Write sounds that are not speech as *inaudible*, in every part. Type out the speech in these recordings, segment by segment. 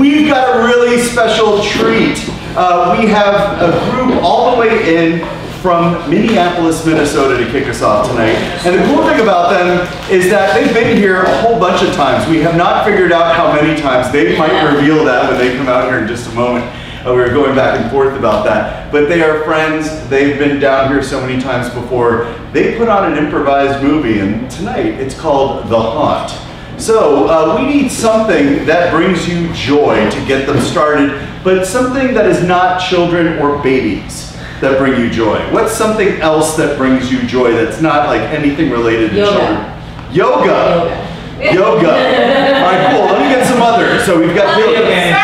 we've got a really special treat. Uh, we have a group all the way in from Minneapolis, Minnesota to kick us off tonight. And the cool thing about them is that they've been here a whole bunch of times. We have not figured out how many times. They might reveal that when they come out here in just a moment. Uh, we were going back and forth about that. But they are friends. They've been down here so many times before. They put on an improvised movie, and tonight it's called The Haunt. So uh, we need something that brings you joy to get them started, but something that is not children or babies that bring you joy. What's something else that brings you joy that's not like anything related to Yoga. children? Yoga. Yoga. Yoga. *laughs* All right, cool. Let me get some others. So we've got yoga.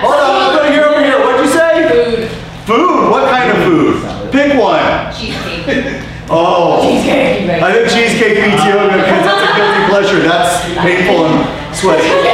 Hold on, I'm gonna hear over here. What'd you say? Food. Food. What kind of food? Pick one. Cheesecake. *laughs* Oh. Cheesecake. I think cheesecake beats yoga because that's a guilty pleasure. That's painful and sweaty.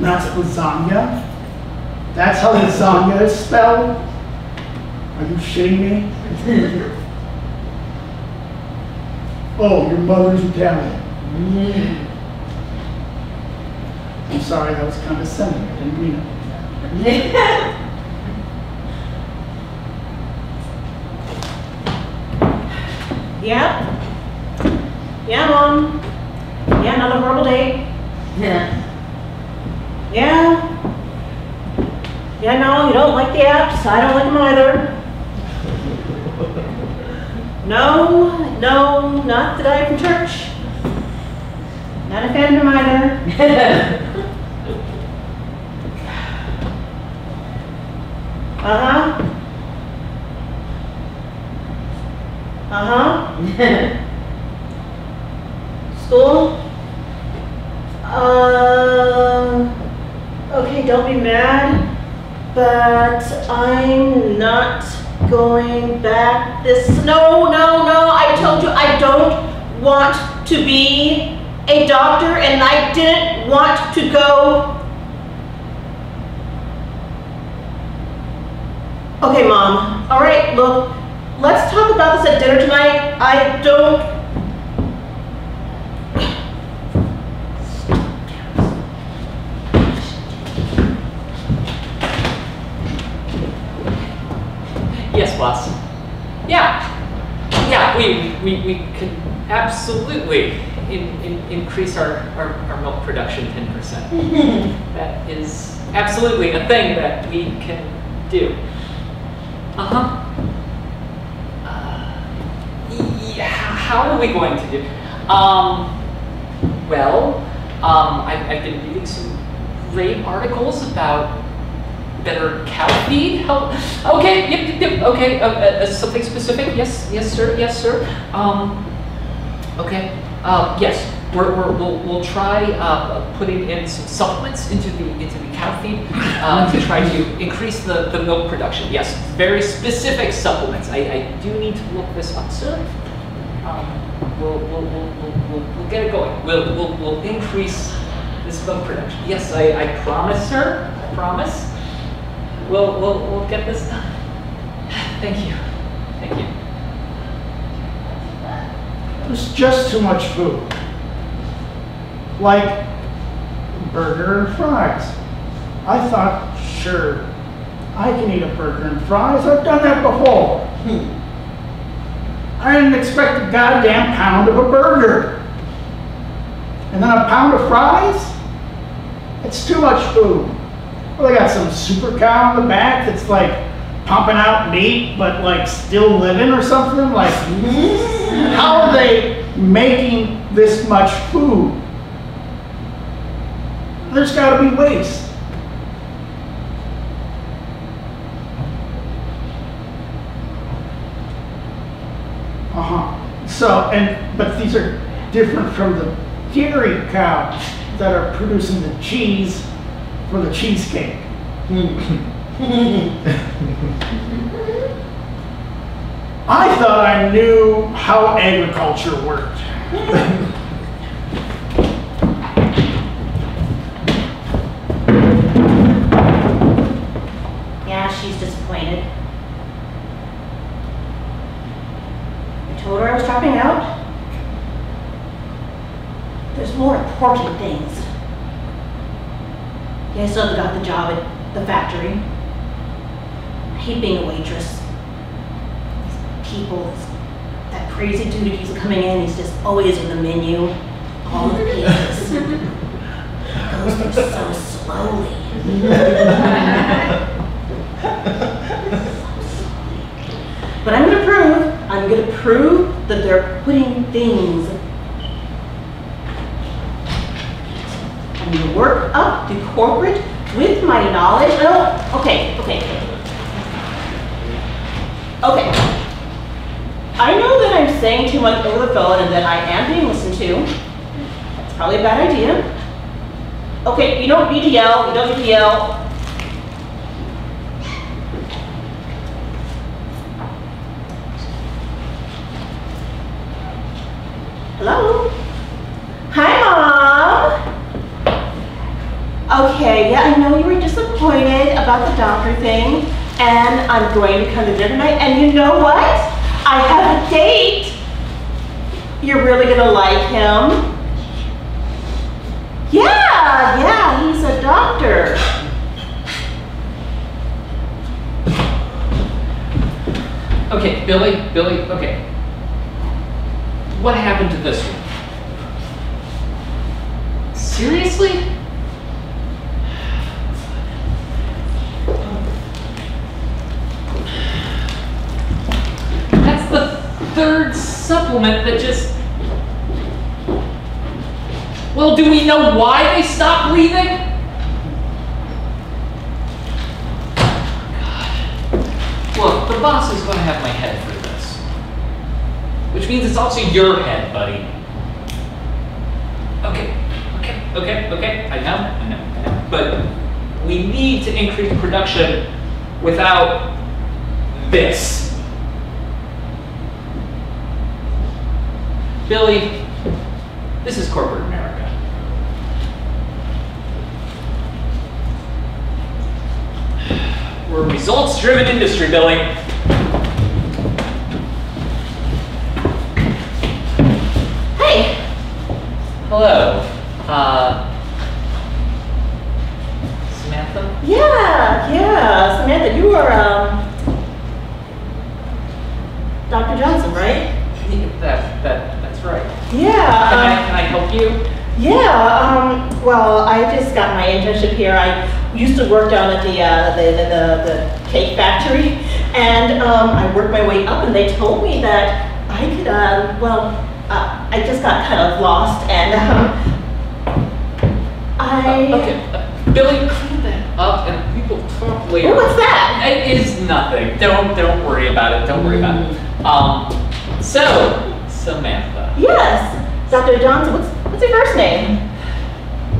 That's lasagna? That's how lasagna is spelled? Are you shitting me? Oh, your mother's Italian. Mm-hmm. I'm sorry, that was condescending. I didn't mean it. *laughs* Yeah? Yeah, Mom. Yeah, another horrible day. Yeah. Yeah? Yeah, no, you don't like the apps. I don't like them either. No, no, not the guy from church. Not a fan of him either. *laughs* Uh-huh. Uh-huh. *laughs* School? Uh, okay, don't be mad, but I'm not going back this, no, no, no, I told you I don't want to be a doctor and I didn't want to go. Okay, Mom, all right, look, let's talk about this at dinner tonight. I don't Yes, boss. Yeah. Yeah, we, we, we can absolutely in, in, increase our, our, our milk production 10%. *laughs* that is absolutely a thing that we can do. Uh-huh. Uh, yeah, how are we going to do? Um, well, um, I've, I've been reading some great articles about better cow feed? How, okay, yep, yep, okay, uh, uh, something specific? Yes, yes, sir, yes, sir. Um, okay, uh, yes, we're, we're, we'll, we'll try uh, putting in some supplements into the into the cow feed uh, to try to increase the, the milk production. Yes, very specific supplements. I, I do need to look this up, sir. Um, we'll, we'll, we'll, we'll get it going. We'll, we'll, we'll increase this milk production. Yes, I, I promise, sir. I promise. We'll, we'll, we'll get this done. Thank you. Thank you. There's just too much food. Like burger and fries. I thought, sure, I can eat a burger and fries. I've done that before. Hmm. I didn't expect a goddamn pound of a burger. And then a pound of fries? It's too much food. Well, they got some super cow in the back that's like pumping out meat, but like still living or something. Like, how are they making this much food? There's got to be waste. Uh huh. So, and but these are different from the dairy cows that are producing the cheese for the cheesecake. I thought I knew how agriculture worked. Yeah, she's disappointed. I told her I was dropping out. There's more important I still got the job at the factory. I hate being a waitress. These people, that crazy dude keeps coming in, he's just always in the menu. All the *laughs* pizzas. Goes through so slowly. But I'm gonna prove, I'm gonna prove that they're putting things. I'm gonna work up to corporate with my knowledge. Oh, okay, okay. Okay. I know that I'm saying too much over the phone and that I am being listened to. That's probably a bad idea. Okay, you don't need to yell, you don't need to yell. Hello? Hi, Mom. Okay, yeah, I know you were disappointed about the doctor thing, and I'm going to come to dinner tonight, and you know what? I have a date. You're really gonna like him. Yeah, yeah, he's a doctor. Okay, Billy, Billy, okay. What happened to this one? Seriously? Third supplement that just. Well, do we know why they stopped breathing? Look, the boss is going to have my head for this. Which means it's also your head, buddy. Okay, okay, okay, okay. I know, I know, I know. But we need to increase production without this. Billy, this is corporate America. We're a results driven industry, Billy. Hey, Hello. Uh, Samantha? yeah, yeah, Samantha, you are, um, Dr. Johnson, right? That, that, that's right. Yeah. Can I, um, can I help you? Yeah, um, well, I just got my internship here. I used to work down at the, uh, the, the, the, the cake factory, and, um, I worked my way up, and they told me that I could, uh, well, uh, I just got kind of lost, and, um, I. Uh, okay, Billy, clean that up and we will talk later. What's that? It is nothing. Don't, don't worry about it. Don't worry about it. Um, so, Samantha, Yes, Dr. Johnson, what's, what's your first name?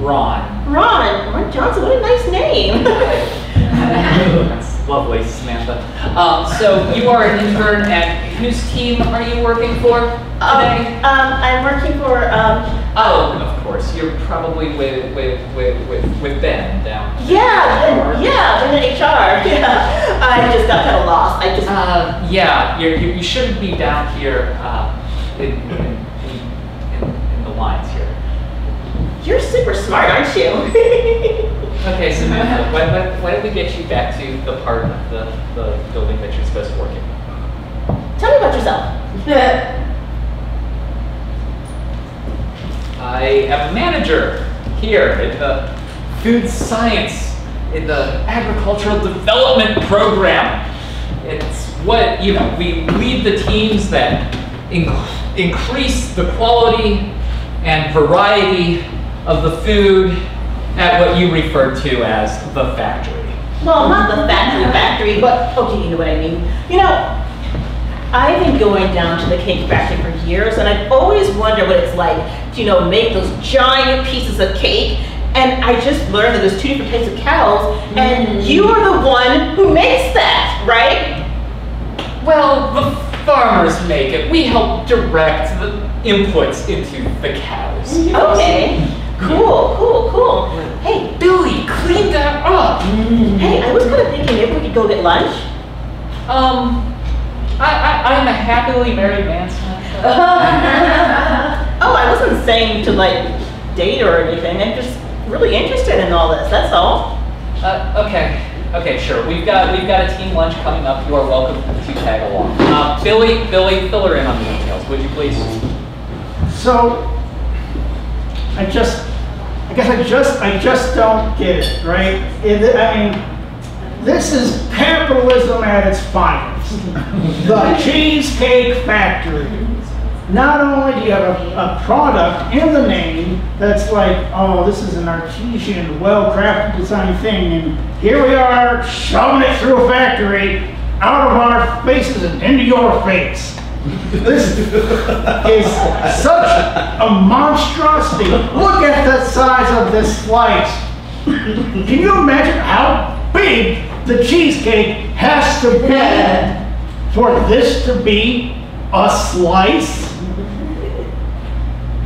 Ron. Ron, Ron Johnson, what a nice name. *laughs* That's lovely, Samantha. Um, so you are an intern at whose team are you working for Um, today? um, I'm working for, um, Oh, of course. You're probably with with with with, with Ben down. Yeah, yeah, I'm in HR. *laughs* Yeah. I just got kind of lost. I just. Uh, yeah, you're, you you shouldn't be down here uh, in, in, in, in the lines here. You're super smart, aren't you? *laughs* Okay, Samantha, why, why, why don't we get you back to the part of the, the building that you're supposed to work in? Tell me about yourself. *laughs* I am a manager here in the food science, in the agricultural development program. It's what, you know, we lead the teams that in- increase the quality and variety of the food at what you refer to as the factory. Well, not the factory factory, but okay, you know what I mean. You know, I've been going down to the cake factory for years, and I've always wondered what it's like to, you know, make those giant pieces of cake. And I just learned that there's two different types of cows, and mm-hmm. you are the one who makes that, right? Well, the farmers make it. We help direct the inputs into the cows. Okay. Cool, cool, cool. Hey, Billy, clean that up. hey, I was kind of thinking maybe we could go get lunch. Um, I, I, I'm a happily married man, *laughs* oh, I wasn't saying to like date or anything. I'm just really interested in all this. That's all. Uh, okay, okay, sure. We've got we've got a team lunch coming up. You are welcome to tag along. Uh, Billy, Billy, fill her in on the details, would you please? So, I just, I guess I just, I just don't get it, right? It, I mean, this is capitalism at its finest. the *laughs* Cheesecake Factory. Not only do you have a, a product in the name that's like, oh, this is an artesian, well-crafted design thing, and here we are shoving it through a factory, out of our faces and into your face. This is such a monstrosity. Look at the size of this slice. Can you imagine how big the cheesecake has to be for this to be a slice?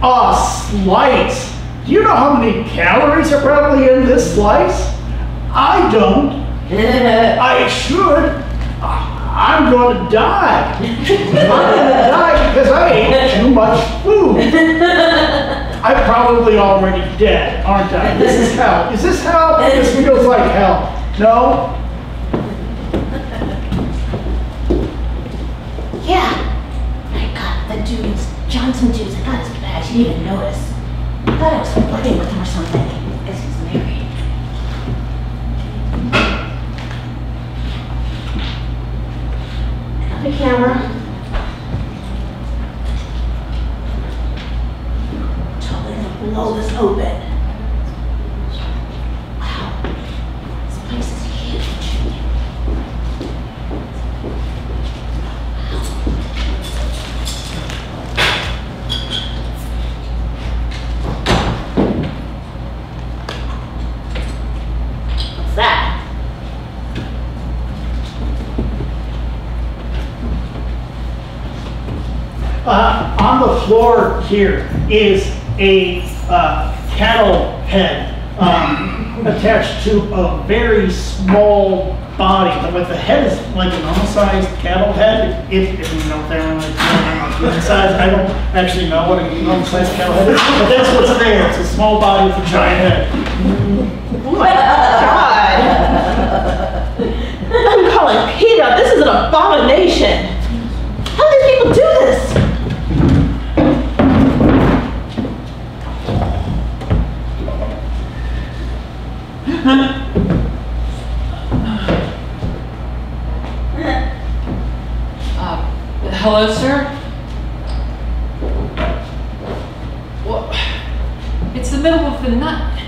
A slice. Do you know how many calories are probably in this slice? I don't. *laughs* I should. I'm going to die. I'm going to die because I ate too much food. *laughs* I'm probably already dead, aren't I? This is hell. Is this hell? This feels like hell. No? Yeah. I got the dude's Johnson juice. I got badge. Didn't even notice. I thought I was flirting with him or something. Guess he's married. Got the camera. Totally gonna blow this open. Floor here is a uh, cattle head um, attached to a very small body. But with the head is like a normal-sized cattle head. If, if you know if they're like size, I don't actually know what a normal-sized cattle head is, but that's what's there. It's a small body with a giant head. Oh my god! I'm calling Peter. This is an abomination. How do these people do this? Hello, sir? Well, it's the middle of the night.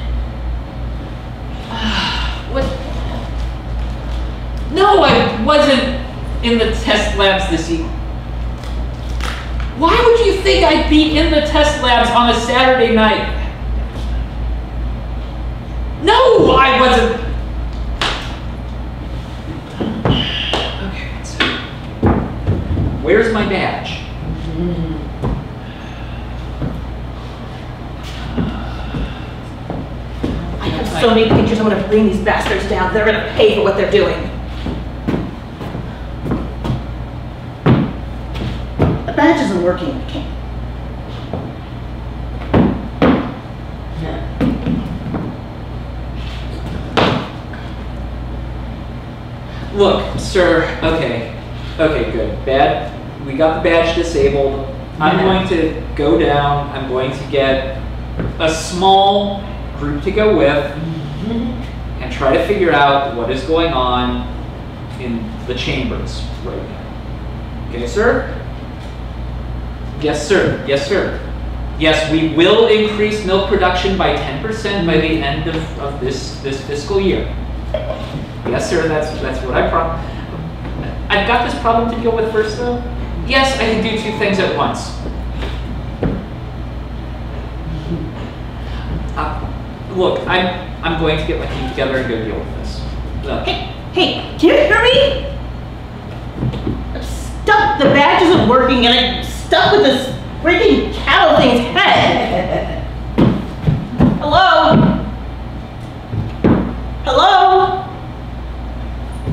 Ah, what? No, I wasn't in the test labs this evening. Why would you think I'd be in the test labs on a Saturday night? No, I wasn't. Okay, one second. Where's my badge? I My so many pictures, I'm gonna bring these bastards down. They're gonna pay for what they're doing. The badge isn't working. I can't- Look, sir, okay, okay, good. Bad, we got the badge disabled. I'm going to go down, I'm going to get a small group to go with mm-hmm. and try to figure out what is going on in the chambers right now. Okay, sir? Yes, sir, yes, sir. Yes, we will increase milk production by ten percent by the end of, of this, this fiscal year. Yes, sir, that's, that's what I prom, I've got this problem to deal with first, though. Yes, I can do two things at once. Uh, Look, I'm, I'm going to get my team together and go deal with this. Look, Hey, hey, can you hear me? I'm stuck. The badge isn't working, and I'm stuck with this freaking cattle thing's head. *laughs* Hello? Hello?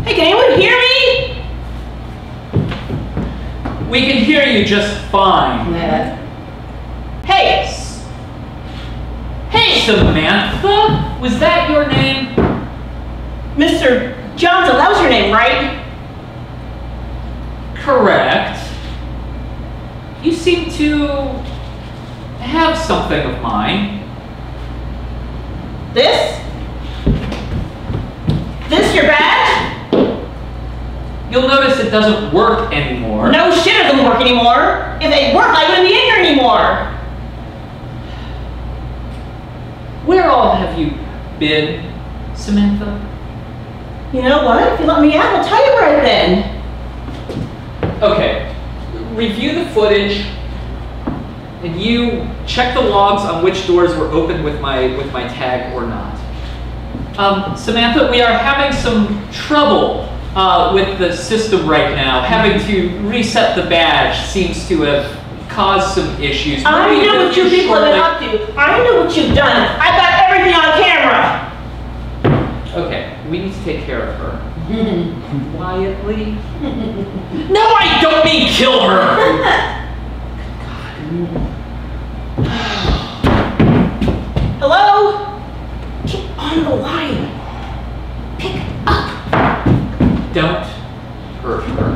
Hey, can anyone hear me? we can hear you just fine. Hey! Hey, Samantha? Was that your name? Mr. Johnson, that was your name, right? Correct. You seem to have something of mine. This? This your badge? You'll notice it doesn't work anymore. No shit, it doesn't work anymore. If it worked, I wouldn't be in here anymore. Where all have you been, Samantha? You know what? If you let me out, I'll tell you where I've been. Okay, review the footage, and you check the logs on which doors were open with my with my tag or not. Um, Samantha, we are having some trouble uh, with the system right now. Having to reset the badge seems to have caused some issues. I Maybe know what you people have been up to. I know what you've done. I've got everything on camera. Okay, we need to take care of her. *laughs* Quietly. *laughs* no, I don't mean kill her! *laughs* Hello? Keep on the line. Pick up. Don't hurt her.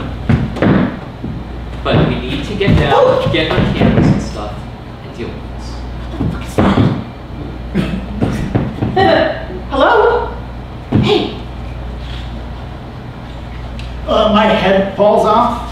But we need to get down, Oh. get her cameras and stuff, and deal with this. What the fuck is that? Hello? Hey. Uh, my head falls off.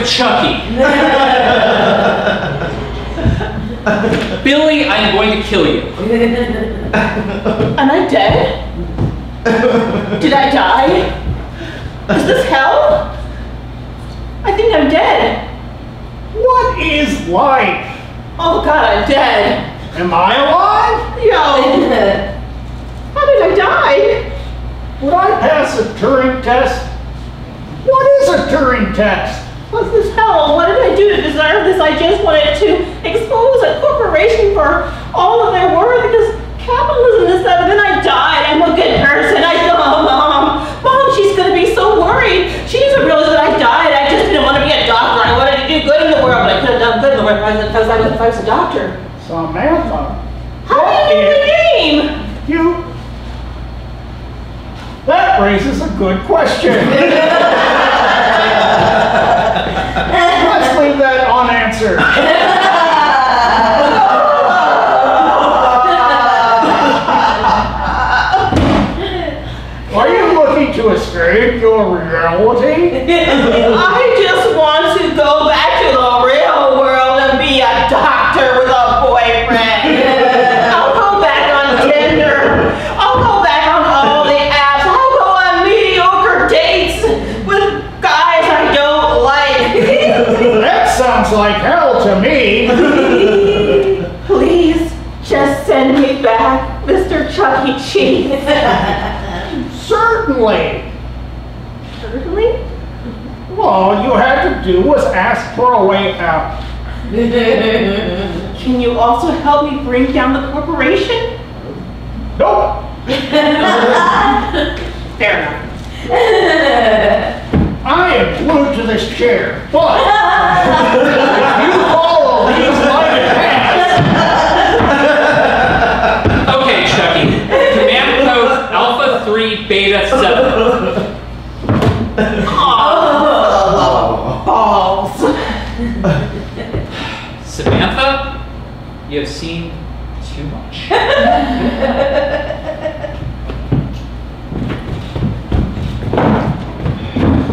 with Chucky. *laughs* Billy, I'm going to kill you. Am I dead? Did I die? Is this hell? I think I'm dead. What is life? Oh god, I'm dead. Am I alive? Yo. How did I die? Would I pass a Turing test? What is a Turing test? What's this hell? What did I do to deserve this? I just wanted to expose a corporation for all of their work. because capitalism is that. And then I died. I'm a good person. I love oh, mom. Mom, she's gonna be so worried. She doesn't realize that I died. I just didn't want to be a doctor. I wanted to do good in the world, but I could have done good in the world because I was, if I was a doctor. Samantha. How do you know name? You. That raises a good question. *laughs* Let's leave that unanswered. Are you looking to escape your reality? *laughs* Certainly. Certainly. All you had to do was ask for a way out. *laughs* Can you also help me bring down the corporation? Nope. *laughs* Fair enough. I am glued to this chair, but *laughs* 3 Beta 7. Balls. Samantha, you have seen too much.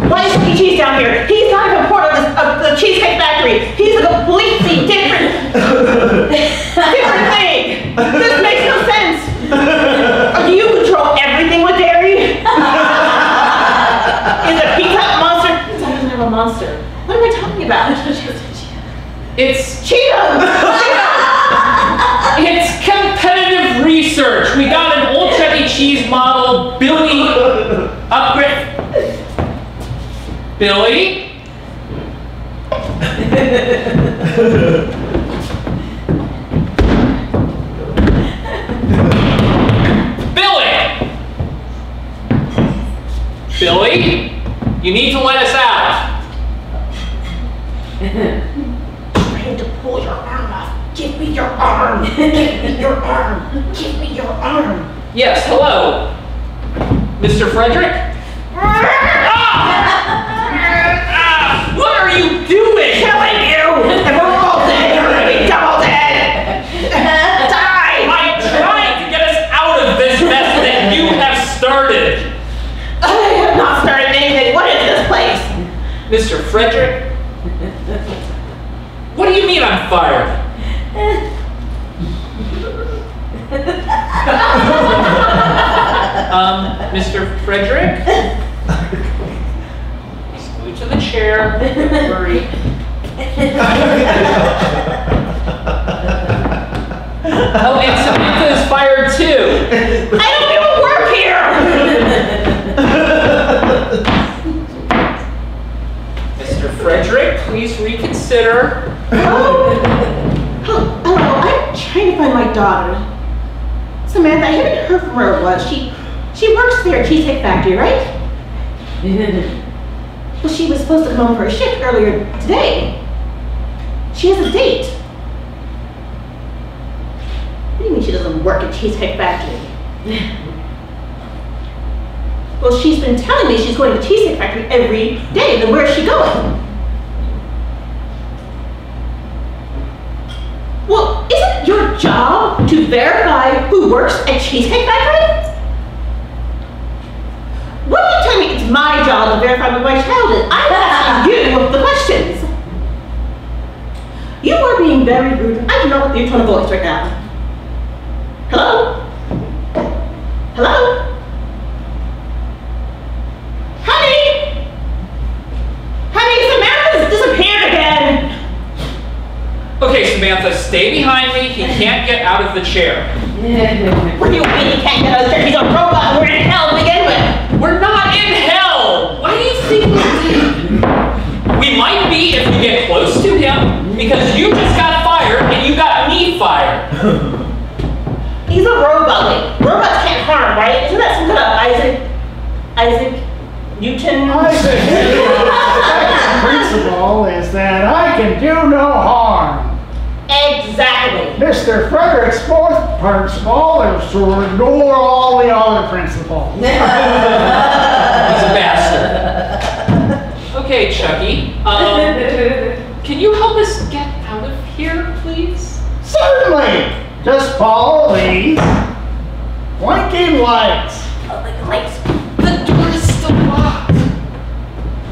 Why is Chuck. Cheese down here? He's not even part of, this, of the Cheesecake Factory. He's a completely different, different thing. This makes Billy? Billy! Billy? You need to let us out. trying to pull your arm off. Give me your arm. Give me your arm. Give me your arm. Yes, hello. Mr. Frederick? Mr. Frederick? What do you mean I'm fired? *laughs* um, Mr. Frederick? He's glued to the chair. Worry. Oh, and Samantha is fired too. I don't even work here. *laughs* Frederick, please reconsider. Hello? Hello, I'm trying to find my daughter. Samantha, I haven't heard from her in a while. She, she works there at Cheesecake Factory, right? *laughs* Well, she was supposed to come home for a shift earlier today. She has a date. What do you mean she doesn't work at Cheesecake Factory? *laughs* well, she's been telling me she's going to Cheesecake Factory every day. Then where's she going? Well, isn't it your job to verify who works at Cheesecake Factory? What are you telling me? It's my job to verify who my child is. I'm asking you the questions. You are being very rude. I do not want your tone of voice right now. Hello? Hello? Honey? Honey, Samantha's disappeared again. Okay, Samantha, stay behind me. He can't get out of the chair. *laughs* What do you mean he can't get out of there? He's a robot we're in hell to begin with. We're not in hell! Why do you think we're We might be if we get close to him, because you just got fired and you got me fired. *laughs* He's a robot. Like, robots can't harm, right? Isn't that some kind of Isaac, Isaac Newton? Isaac Newton's *laughs* principle is that I can do no harm. Exactly. Mr. Frederick Sports Principle is to ignore all the other principles. *laughs* He's a bastard. Okay, Chucky. Um, can you help us get out of here, please? Certainly, just follow these blinking lights. The door is still locked.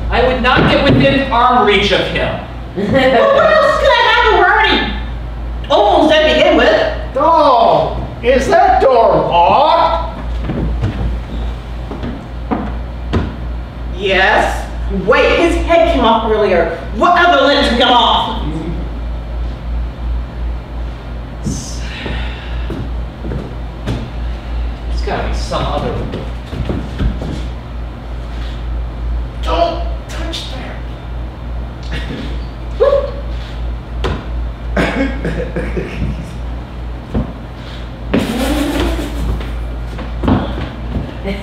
I would not get within arm reach of him. *laughs* Well, what else could I have? We're already almost there to begin with. Oh, is that door locked? Yes. Wait, his head came off earlier. What other limb took him off? There's gotta be some other. one. Don't touch that. *laughs* Okay,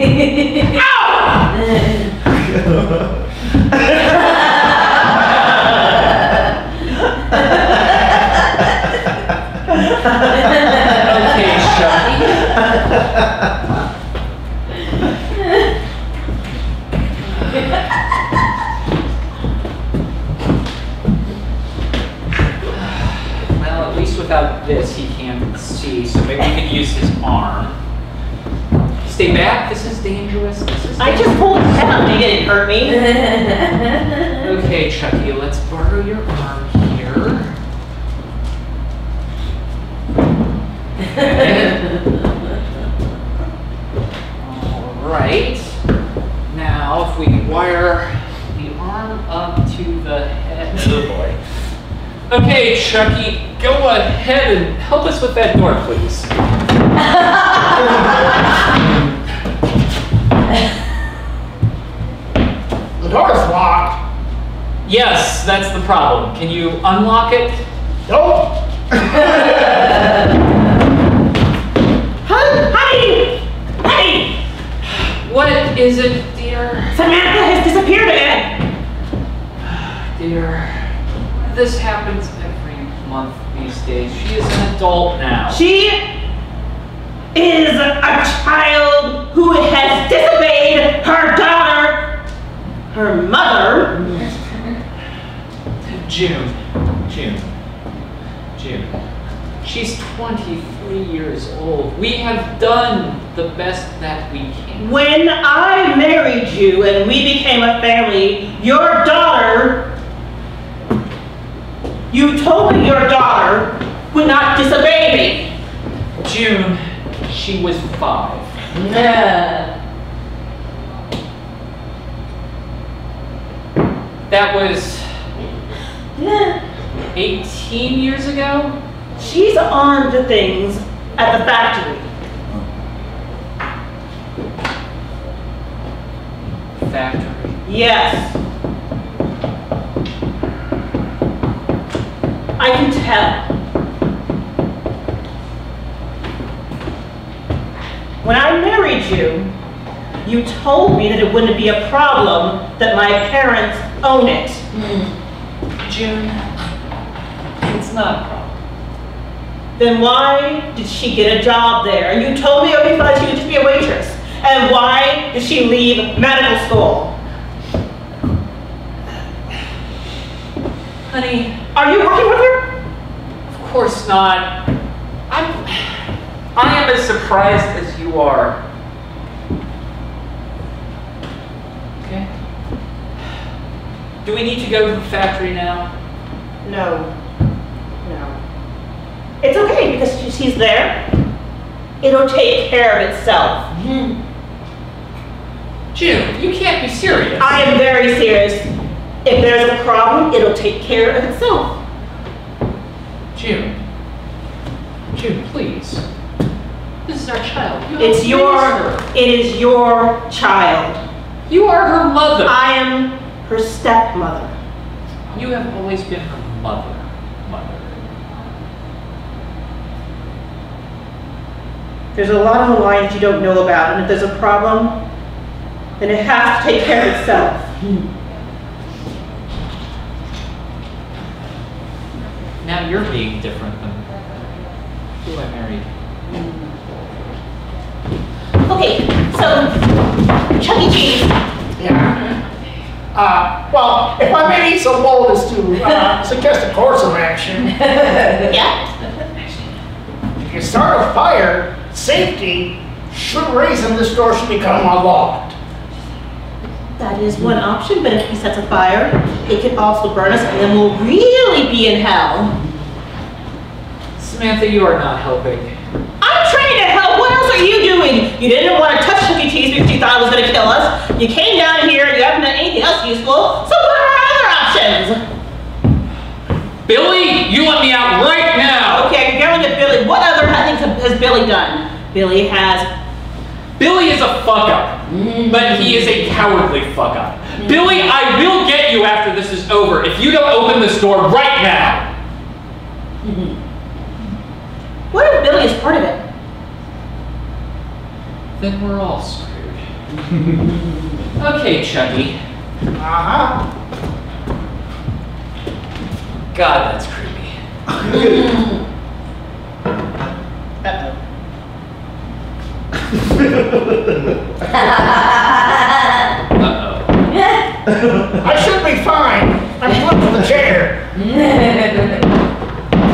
Chucky. Well, at least without this, he can't see, so maybe we can use his arm. Stay back, this is dangerous, this is I just pulled his head up. He didn't hurt me. *laughs* *laughs* Okay, Chucky, let's borrow your arm here. All right. Now, if we wire the arm up to the head. *laughs* Oh boy. Okay, Chucky, go ahead and help us with that door, please. Door's locked. Yes, that's the problem. Can you unlock it? Nope. *laughs* Honey! Honey! What is it, dear? Samantha has disappeared again. *sighs* Dear, this happens every month these days. She is an adult now. She is a child who has disobeyed her daughter, her mother. June. June. June. She's 23 years old. We have done the best that we can. When I married you and we became a family, your daughter, you told me your daughter would not disobey me. June, she was five. That was *laughs* 18 years ago? She's on to things at the factory. Factory. Yes. I can tell. When I married you, you told me that it wouldn't be a problem that my parents own it. Hmm. June, it's not a problem. Then why did she get a job there? You told me be fun she would just be a waitress. And why did she leave medical school? Honey, Are you working with her? of course not. I'm. I am as surprised as you are. Okay. Do we need to go to the factory now? No. No. It's okay because she- she's there. It'll take care of itself. Hmm. June, you can't be serious. I am very serious. If there's a problem, it'll take care of itself. June. June, please. This is our child. You It's your, it is your child. You are her mother. I am her stepmother. You have always been her mother. Mother. There's a lot on the line that you don't know about, and if there's a problem, then it has to take care of itself. Now you're being different than Who I married? Okay, so Chuck E. Cheese. Yeah. Uh, well, if I may be so bold as to uh, *laughs* suggest a course of action, *laughs* Yeah? if you start a fire, safety should reason this door should become unlocked. That is one option, but if he sets a fire, it could also burn us and then we'll really be in hell. Samantha, you are not helping. I'm trying to help. What else are you doing? You didn't want to touch Chuck E. Cheese because you thought it was going to kill us. You came down here. and You haven't done anything else useful. So what are our other options? Billy, you let me out right now! Okay, you're going to Billy. What other things has Billy done? Billy has. Billy is a fuck up, but he is a cowardly fuck up. Billy, I will get you after this is over if you don't open this door right now. What if Billy is part of it? Then we're all screwed. *laughs* okay, Chucky. Uh-huh. God, that's creepy. Uh-oh. *laughs* Uh-oh. *laughs* I should be fine. I'm flipped to the chair.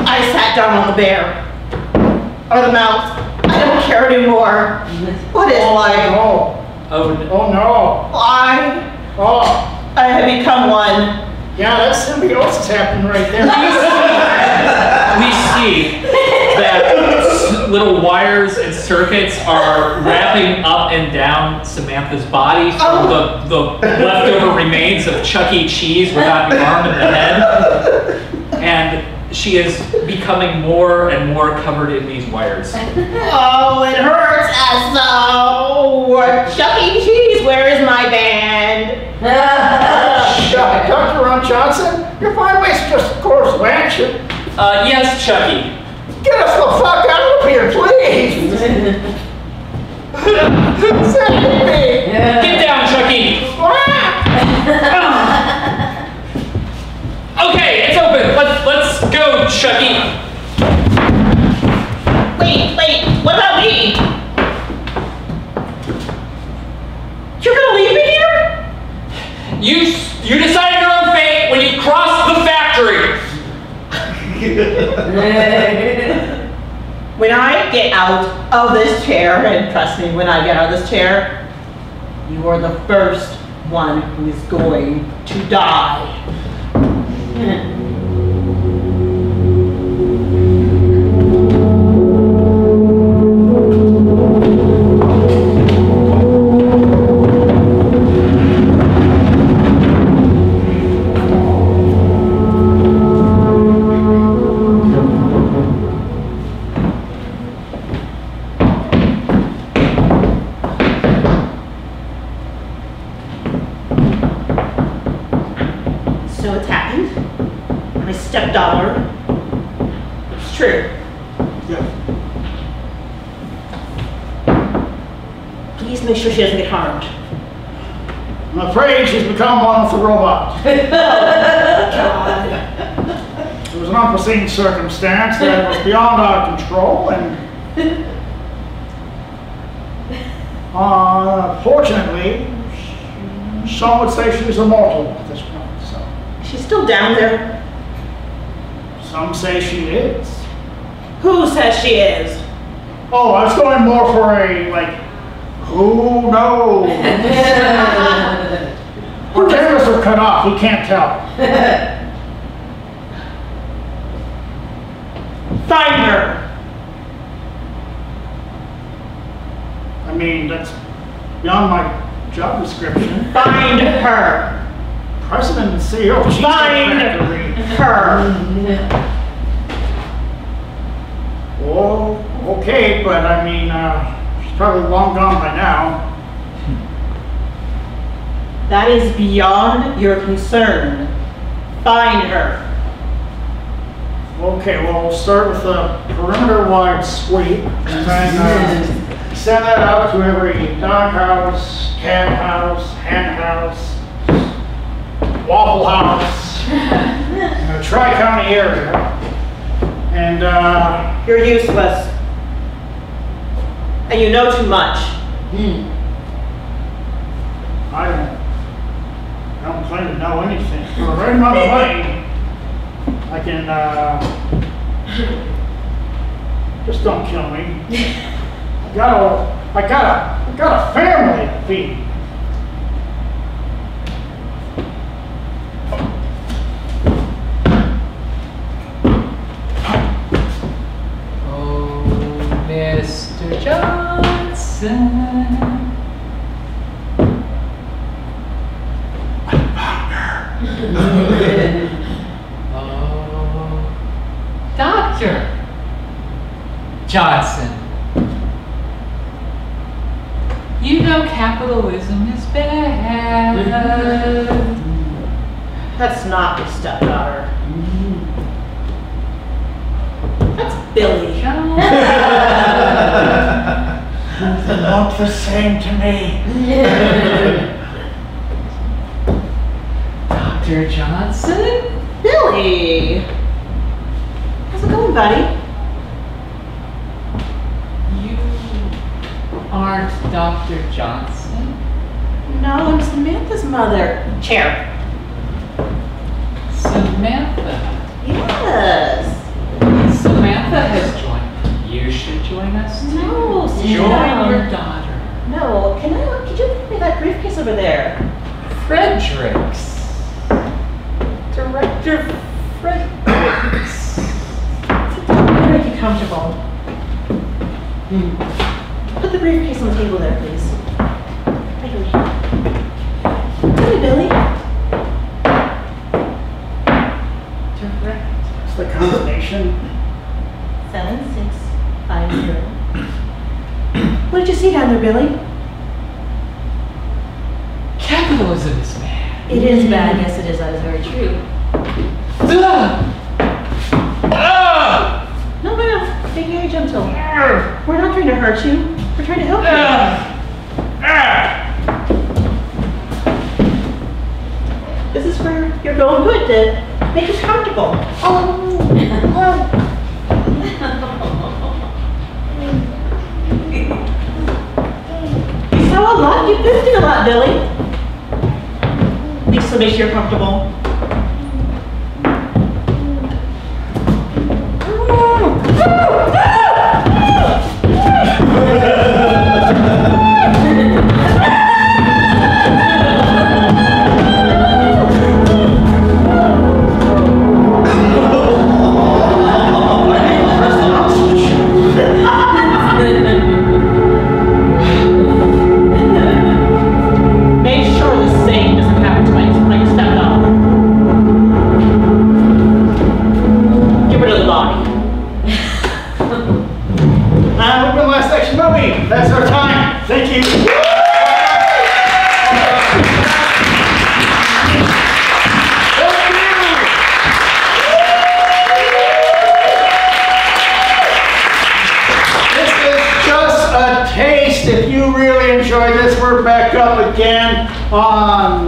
I sat down on the bear. Or the mouse. I don't care anymore. What is oh, life? Oh, Oh, no. oh no. I, Oh, I have become one. yeah, that symbiosis happened right there. *laughs* we see that little wires and circuits are wrapping up and down Samantha's body from oh. the, the leftover remains of Chuck E. Cheese without the arm and the head. And she is becoming more and more covered in these wires. *laughs* Oh, it hurts as so. Chuck E. Cheese, where is my band? *laughs* Shut Dr. Ron Johnson, your fine ways just a course of action. Uh, yes, Chucky. Get us the fuck out of here, please. Save me. Get down, Chucky! Okay, it's open. Let's let's go, Chucky. Wait, wait, what about me? You're gonna leave me here? You you decide your own fate when you cross the factory. *laughs* When I get out of this chair, and trust me, when I get out of this chair, you are the first one who is going to die. *laughs* become one with the robot. *laughs* It was an unforeseen circumstance that was beyond our control and *laughs* uh, fortunately, some would say she's immortal at this point, so. She's still down there. Some say she is. Who says she is? Oh, I was going more for a, like, who knows? *laughs* Her cameras are cut off, we can't tell. *laughs* Find her. I mean, that's beyond my job description. Find her. President and CEO Cheesecake Find her. Oh, okay, but I mean, uh, she's probably long gone by now. That is beyond your concern. Find her. Okay, well, we'll start with a perimeter-wide sweep, and then, uh, send that out to every dog house, cat house, hen house, waffle house, *laughs* in the tri-county area. And, uh, You're useless. And you know too much. Hmm. I don't, I don't claim to know anything. For a very amount money, I can, uh, just don't kill me. I got a, I got a, I got a family to feed. Oh, Mr. Johnson. oh, Doctor Johnson. You know capitalism is bad. That's stepdaughter. That's Billy. *laughs* They look the same to me. *laughs* Dr. Johnson? Billy! How's it going, buddy? You aren't Dr. Johnson? No, I'm Samantha's mother. Chair. Samantha. Yes. Samantha has joined. You should join us too. No, sit Join down. your daughter. No, can I, could you give me that briefcase over there? Fredericks. Director Fredericks. Sit down, I'll make you comfortable. Hmm. Put the briefcase on the table there, please. Right over here. Hey, Billy. Direct. It's the combination. Seven, six, five, zero. What did you see down there, Billy? Capitalism is bad. It is bad, yes it is, that is very true. Ugh. Ugh. No, no, no, be very gentle. Ah! We're not trying to hurt you, we're trying to help you. Ugh. This is where you're going good to make us comfortable. Oh. You saw a lot, Billy. Lisa makes you comfortable. On Saturday.